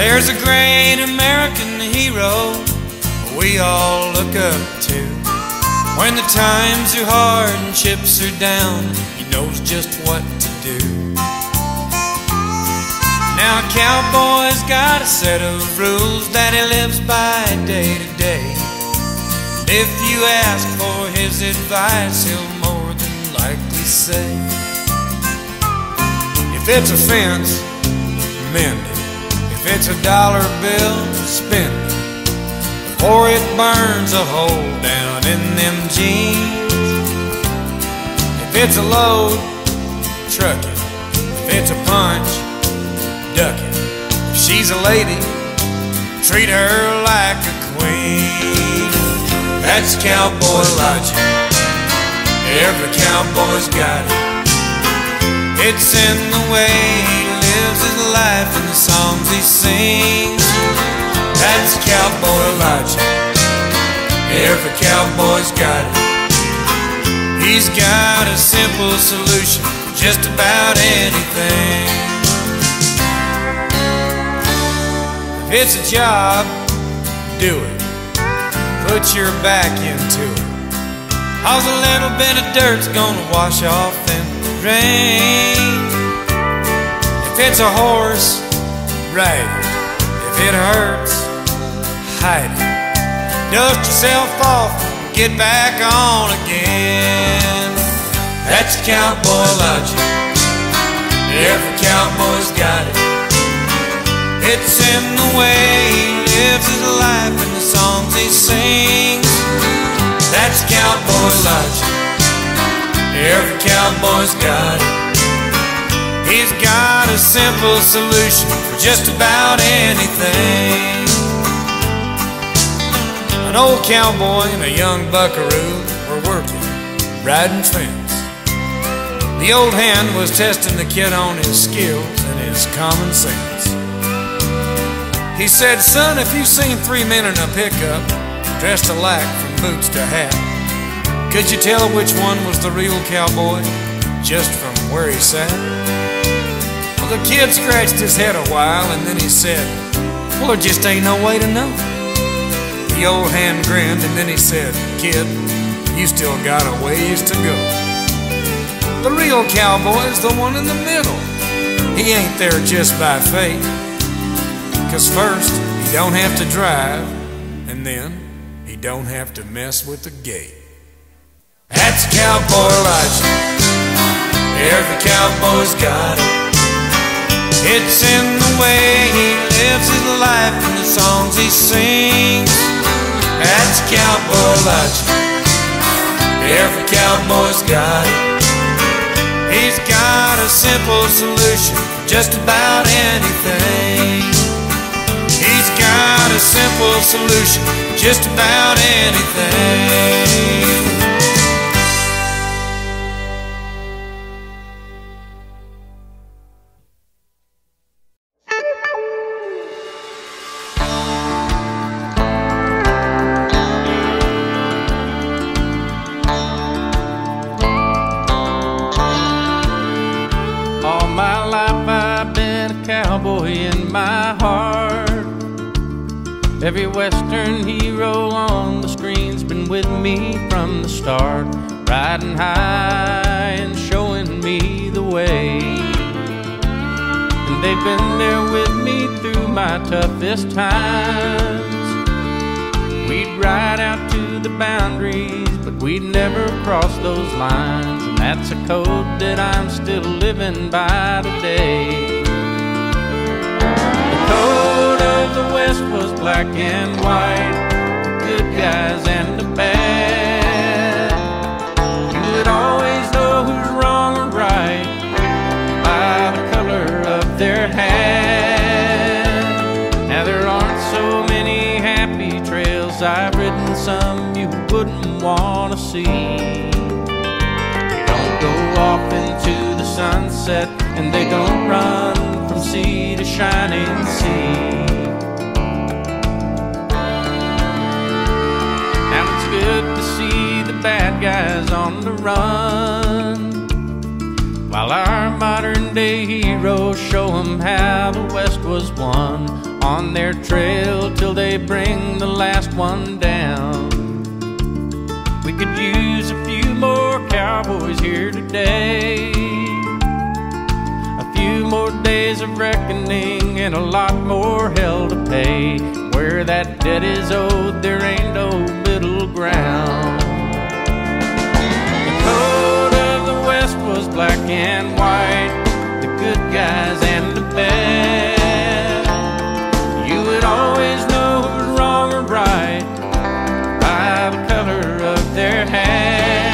There's a great American hero we all look up to. When the times are hard and chips are down, he knows just what to do. Now, a cowboy's got a set of rules that he lives by day to day. If you ask for his advice, he'll more than likely say, If it's a fence, mend it. If it's a dollar bill, spend it. Before it burns a hole down in them jeans. If it's a load, truck it. If it's a punch, duck it. If she's a lady, treat her like a queen. That's cowboy logic. Every cowboy's got it. It's in the way life and the songs he sings. That's cowboy logic. Every cowboy's got it. He's got a simple solution just about anything. If it's a job, do it. Put your back into it. Cause a little bit of dirt's gonna wash off in the rain. It's a horse, ride it. If it hurts, hide it. Dust yourself off, get back on again. That's cowboy logic. Every cowboy's got it. It's in the way he lives his life and the songs he sings. That's cowboy logic. Every cowboy's got it. He's got a simple solution for just about anything. An old cowboy and a young buckaroo were working, riding fence. The old hand was testing the kid on his skills and his common sense. He said, Son, if you've seen three men in a pickup dressed alike from boots to hat, could you tell which one was the real cowboy just from where he sat? Well, the kid scratched his head a while and then he said, Well, there just ain't no way to know. The old hand grinned and then he said, Kid, you still got a ways to go. The real cowboy's the one in the middle. He ain't there just by fate. Cause first, he don't have to drive, and then he don't have to mess with the gate. That's cowboy logic. Every cowboy's got it. It's in the way he lives his life and the songs he sings. That's cowboy logic. Every cowboy's got it. He's got a simple solution for just about anything. He's got a simple solution for just about anything. In my heart. Every western hero on the screen's been with me from the start, riding high and showing me the way. And they've been there with me through my toughest times. We'd ride out to the boundaries, but we'd never cross those lines. And that's a code that I'm still living by today. The code of the West was black and white, good guys and the bad. You would always know who's wrong or right by the color of their hat. Now there aren't so many happy trails I've ridden, some you wouldn't want to see. They don't go off into the sunset, and they don't run from sea to shining sea. Bad guys on the run. While our modern day heroes show 'em how the West was won. on their trail till they bring the last one down. We could use a few more cowboys here today. A few more days of reckoning and a lot more hell to pay. Where that debt is owed, there ain't no middle ground. Black and white, the good guys and the bad. You would always know who's wrong or right by the color of their hat.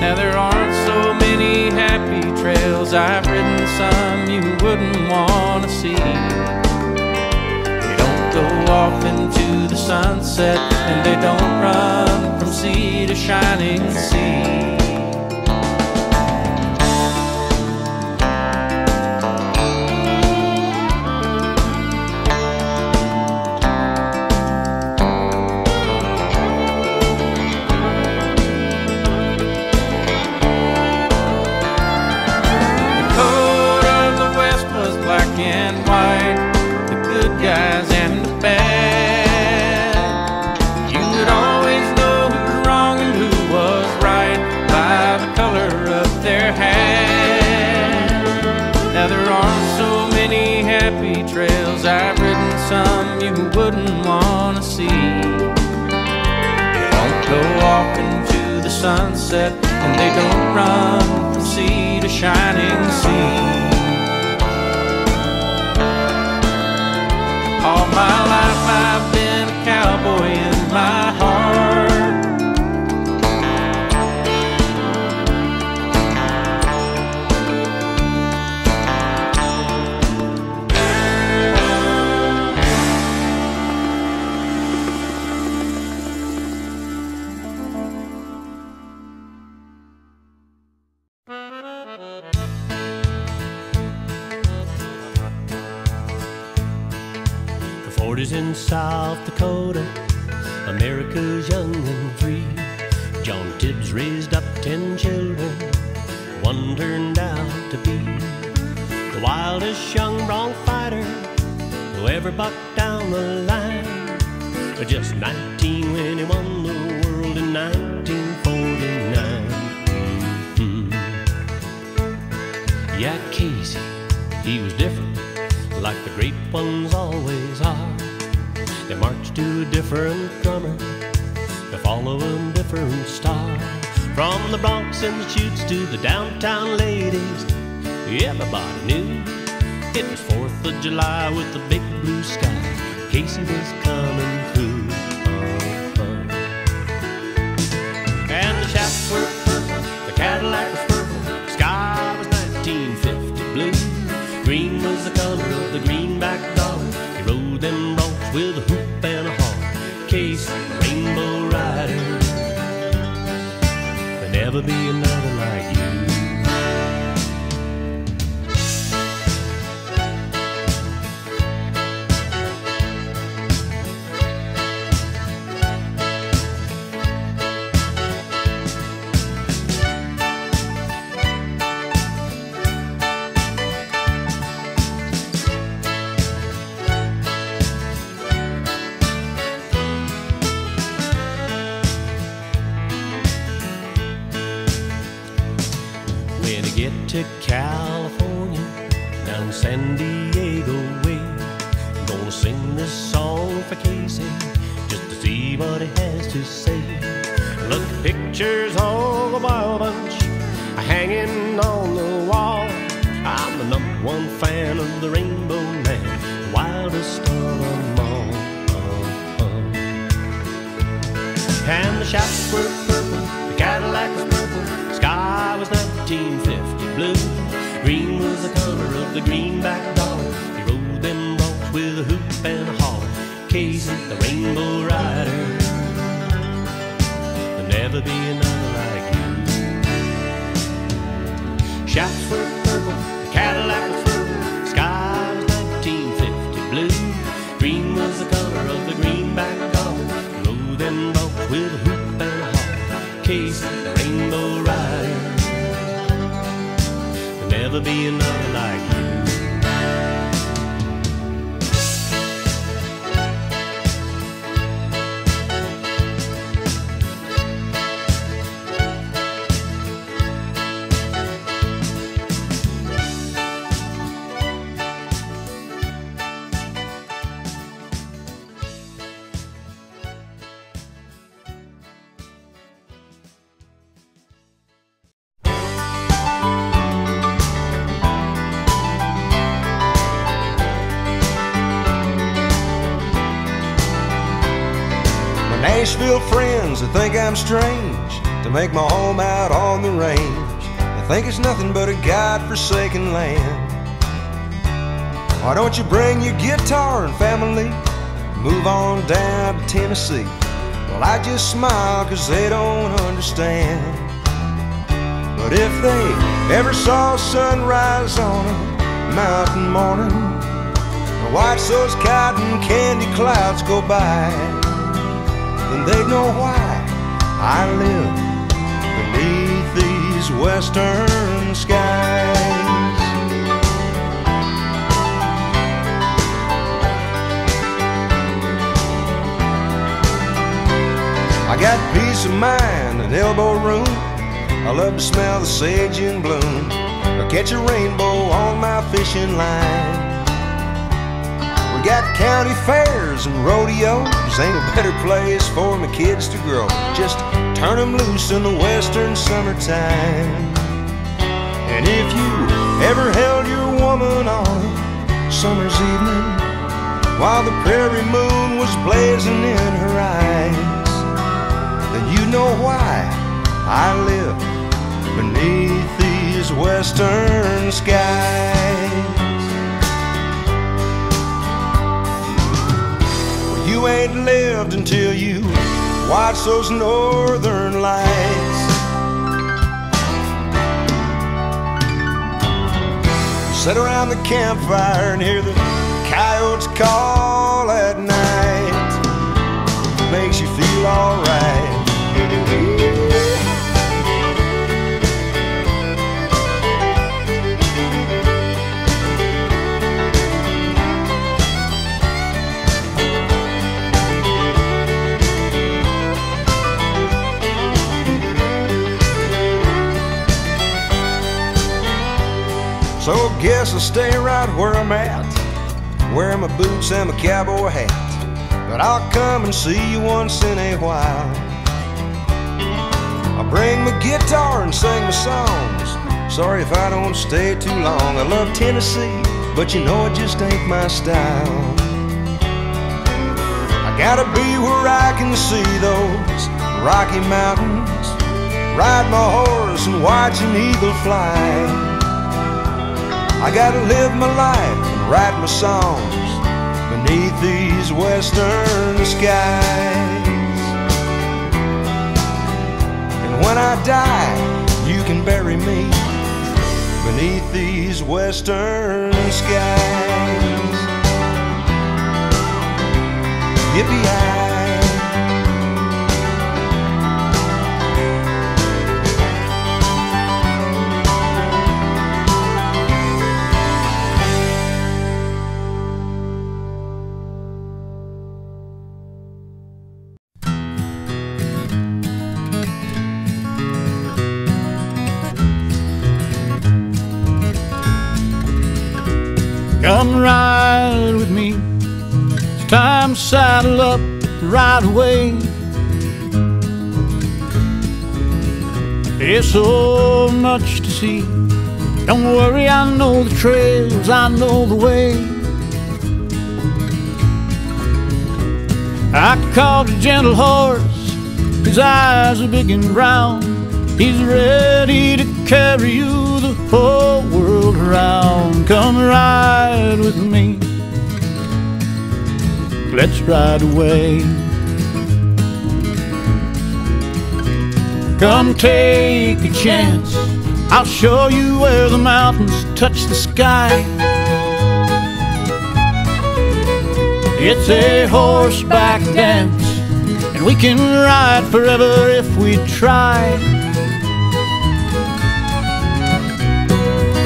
Now there aren't so many happy trails I've ridden, some you wouldn't want to see. They don't go off into the sunset, and they don't run from sea to shining sea. Sunset, and they don't run from sea to shining Tibbs raised up ten children, one turned out to be the wildest young bronc fighter who ever bucked down the line. Just 19 when he won the world in 1949. Mhm. Yeah, Casey, he was different, like the great ones always are. They march to a different drummer, they follow a different star. From the broncs and the chutes to the downtown ladies, everybody knew it was Fourth of July with the big blue sky. Casey was coming through. And the shafts were Man, wildest of them all. Uh-uh. And the shots were purple, the Cadillac was purple, the sky was 1950 blue. Green was the color of the greenback dollar. He rode them broncs with a hoop and a holler. Casey, the rainbow rider. There'll never be another like you. Shots were Casey, the rainbow rider. There'll never be another Nashville friends that think I'm strange to make my home out on the range. They think it's nothing but a God-forsaken land. Why don't you bring your guitar and family? Move on down to Tennessee. Well, I just smile cause they don't understand. But if they ever saw sunrise on a mountain morning, or watch those cotton candy clouds go by, then they'd know why I live beneath these western skies. I got peace of mind and elbow room. I love to smell the sage in bloom. I catch a rainbow on my fishing line. Got county fairs and rodeos. Ain't a better place for my kids to grow. Just turn 'em loose in the western summertime. And if you ever held your woman on a summer's evening while the prairie moon was blazing in her eyes, then you know why I live beneath these western skies. You ain't lived until you watch those northern lights. Sit around the campfire and hear the coyotes call at night. Makes you feel alright. I stay right where I'm at, wearing my boots and my cowboy hat. But I'll come and see you once in a while. I'll bring my guitar and sing my songs. Sorry if I don't stay too long. I love Tennessee, but you know it just ain't my style. I gotta be where I can see those Rocky Mountains, ride my horse and watch an eagle fly. I gotta live my life and write my songs beneath these western skies. And when I die, you can bury me beneath these western skies. Yippee! Right away. There's so much to see. Don't worry, I know the trails, I know the way. I called a gentle horse, his eyes are big and round. He's ready to carry you the whole world around. Come ride with me. Let's ride away. Come take a chance. I'll show you where the mountains touch the sky. It's a horseback dance, and we can ride forever if we try.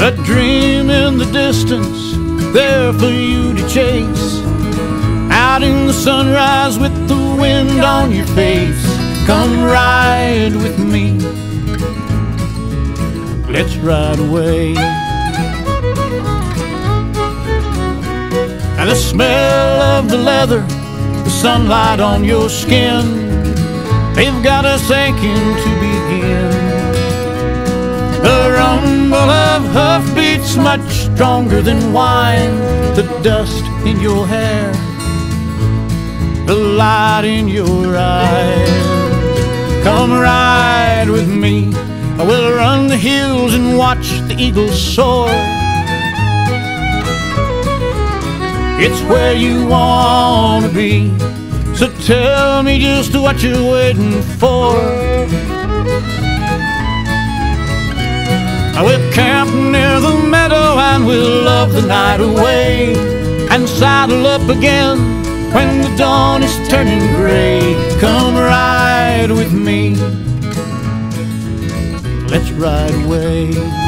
A dream in the distance, there for you to chase. Out in the sunrise with the wind on your face. Come ride with me. Let's ride away. And the smell of the leather, the sunlight on your skin, they've got us aching to begin. The rumble of hoofbeats much stronger than wine. The dust in your hair. The light in your eyes. Come ride with me. I will run the hills and watch the eagles soar. It's where you want to be. So tell me just what you're waiting for. I will camp near the meadow and we'll love the night away and saddle up again when the dawn is turning gray. Come ride with me. Let's ride away.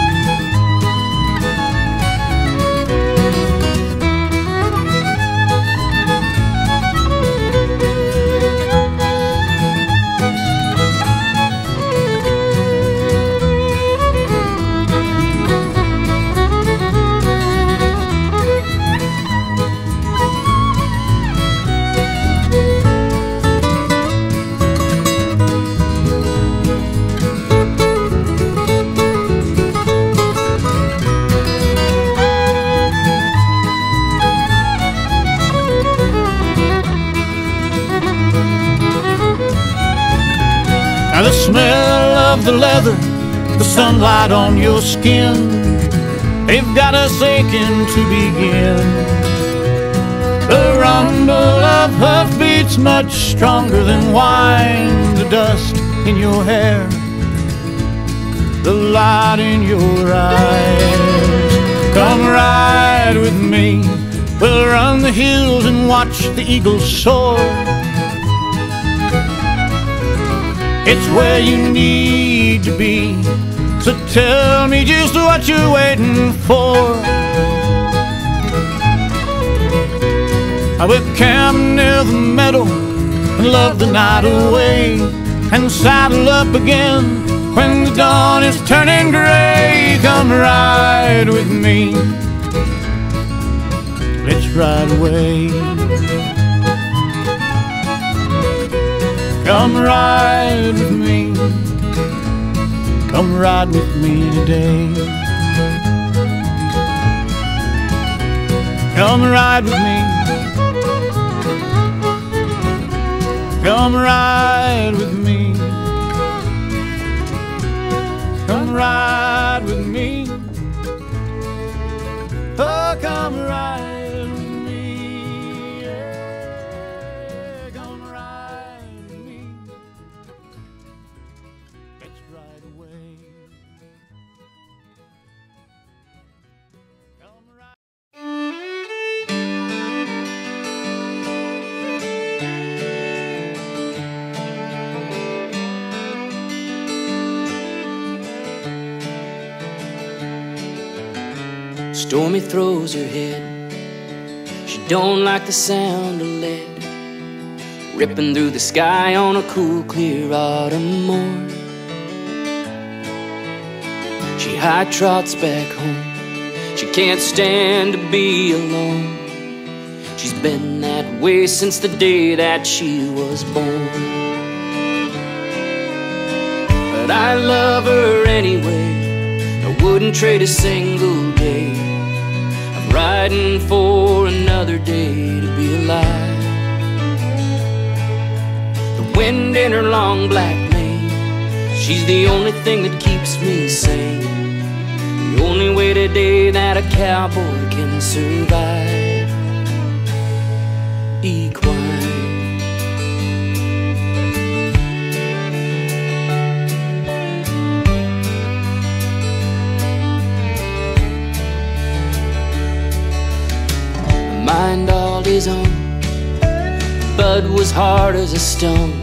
Smell of the leather, the sunlight on your skin, they've got us aching to begin. The rumble of hoofbeats much stronger than wine, the dust in your hair, the light in your eyes. Come ride with me, we'll run the hills and watch the eagles soar. It's where you need to be. So tell me just what you're waiting for. I will camp near the meadow and love the night away and saddle up again when the dawn is turning gray. Come ride with me. Let's ride away. Come ride with me. Come ride with me today. Come ride with me. Come ride with me. Come ride with me. Oh, come ride Stormy throws her head. She don't like the sound of lead ripping through the sky on a cool, clear autumn morn. She high trots back home. She can't stand to be alone. She's been that way since the day that she was born. But I love her anyway. I wouldn't trade a single day. For another day to be alive. The wind in her long black mane. She's the only thing that keeps me sane. The only way today that a cowboy can survive. Mind all his own. Bud was hard as a stone.